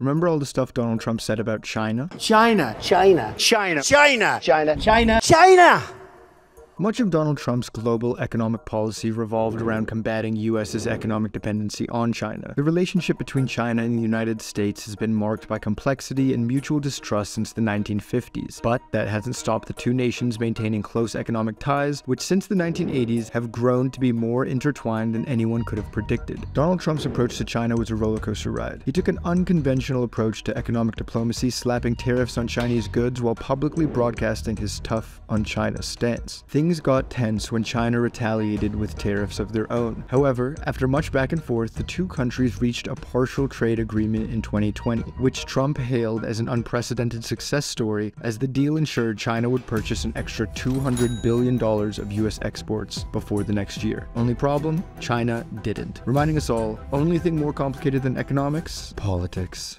Remember all the stuff Donald Trump said about China? China. China. China. China. China. China. China. Much of Donald Trump's global economic policy revolved around combating US's economic dependency on China. The relationship between China and the United States has been marked by complexity and mutual distrust since the 1950s, but that hasn't stopped the two nations maintaining close economic ties, which since the 1980s have grown to be more intertwined than anyone could have predicted. Donald Trump's approach to China was a rollercoaster ride. He took an unconventional approach to economic diplomacy, slapping tariffs on Chinese goods while publicly broadcasting his tough on China stance. Things Things got tense when China retaliated with tariffs of their own. However, after much back and forth, the two countries reached a partial trade agreement in 2020, which Trump hailed as an unprecedented success story as the deal ensured China would purchase an extra $200 billion of US exports before the next year. Only problem? China didn't. Reminding us all, only thing more complicated than economics? Politics.